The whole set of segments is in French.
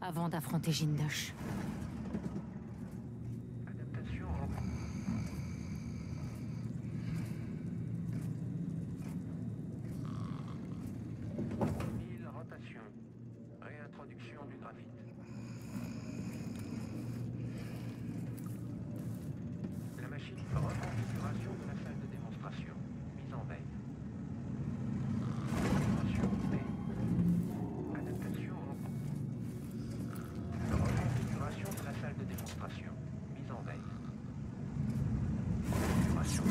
Avant d'affronter Jindosh. Adaptation en Mille rotation. Réintroduction du graphite. La machine reconfiguration de la salle de démonstration. Mise en veille. Configuration B. Adaptation en Reconfiguration de la salle de démonstration. Mise en veille. Configuration.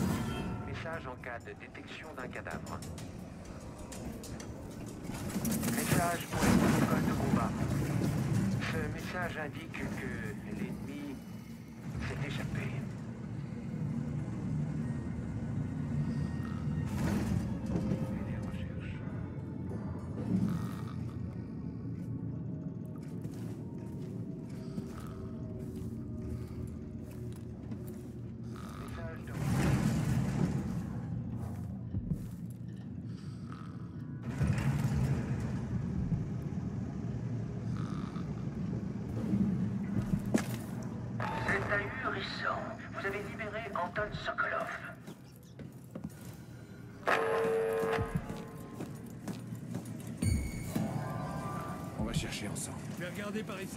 En cas de détection d'un cadavre. Message pour les protocoles de combat. Ce message indique que Anton Sokolov. On va chercher ensemble. Je vais regarder par ici.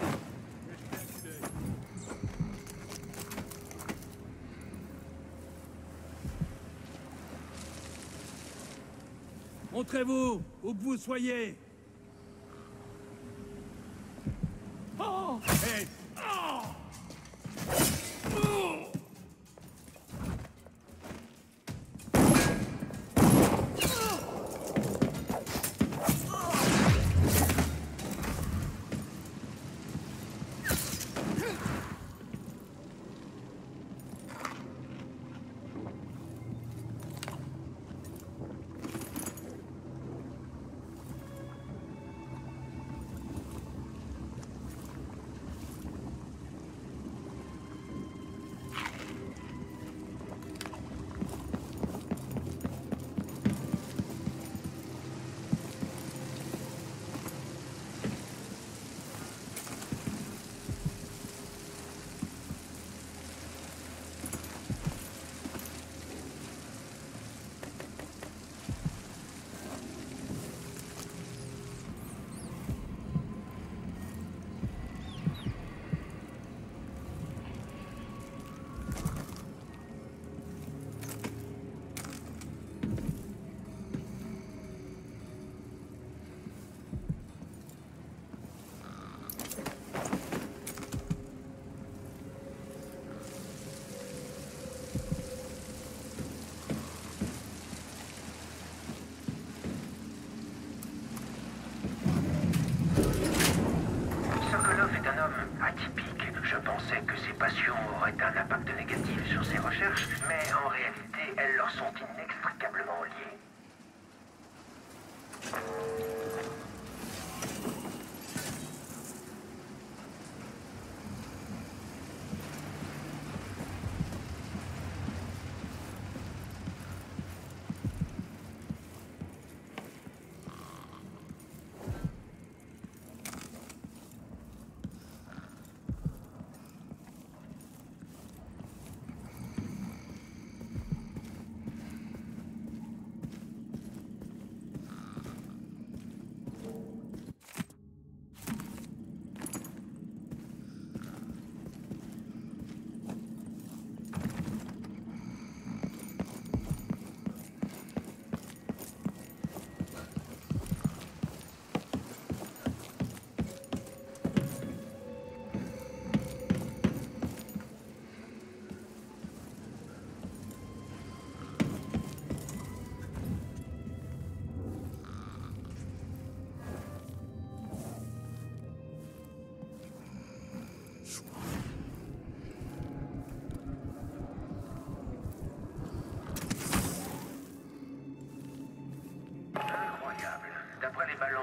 Montrez-vous, où que vous soyez. Oh Hey Oh Oh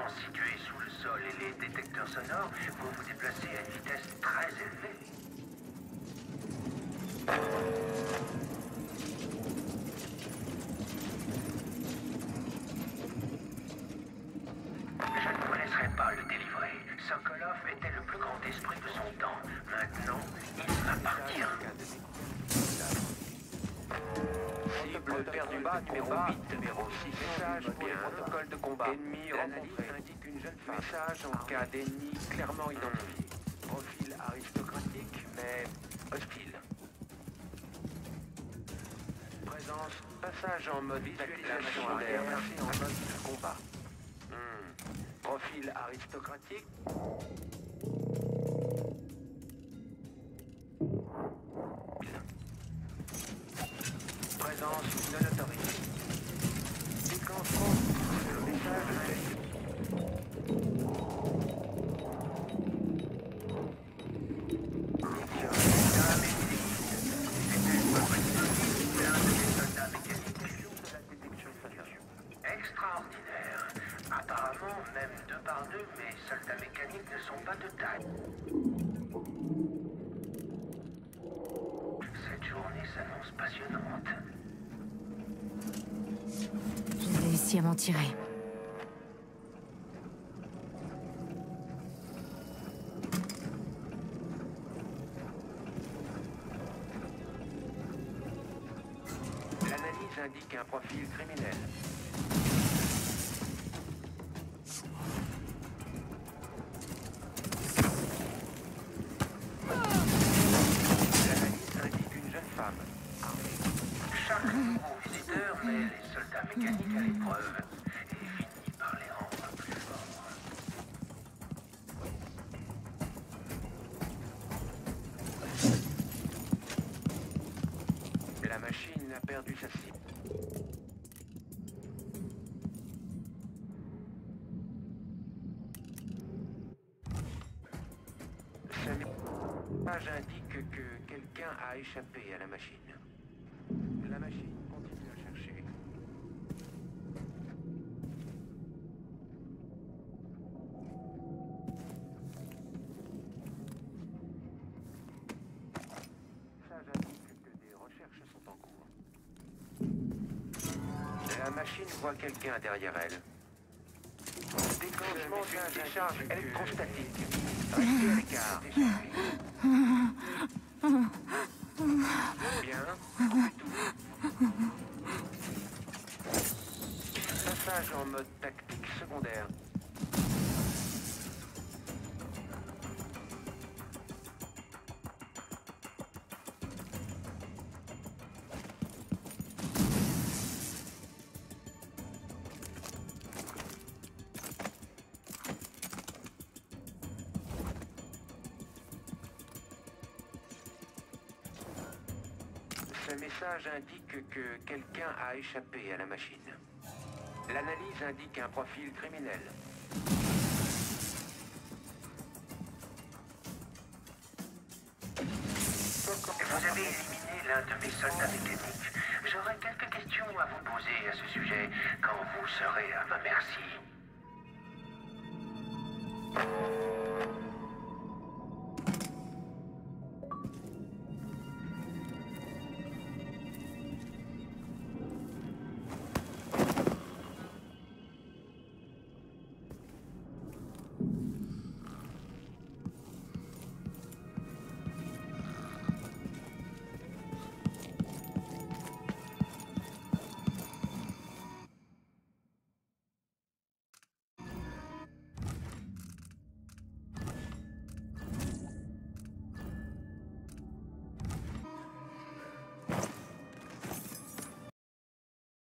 Situées sous le sol et les détecteurs sonores, vous vous déplacez à une vitesse Perdu bas, numéro 8, numéro 6. Message pour le protocole de combat. Ennemi rencontré. indique une jeune femme. Message en cas d'ennemi clairement identifié. Profil aristocratique, mais hostile. Présence, passage en mode visualisation arrière, en mode combat. Hmm. Profil aristocratique. Mécaniques ne sont pas de taille. Cette journée s'annonce passionnante. J'ai réussi à m'en tirer. L'analyse indique un profil criminel. Mécaniques à l'épreuve et finit par les rendre plus forts. La machine a perdu sa cible. Message indique que quelqu'un a échappé à la machine. La machine machine voit quelqu'un derrière elle. Déclenchement d'une décharge électrostatique. Restez à l'écart. Bien. Passage en mode tactique secondaire. Ce message indique que quelqu'un a échappé à la machine. L'analyse indique un profil criminel. Vous avez éliminé l'un de mes soldats mécaniques. J'aurais quelques questions à vous poser à ce sujet quand vous serez à ma merci.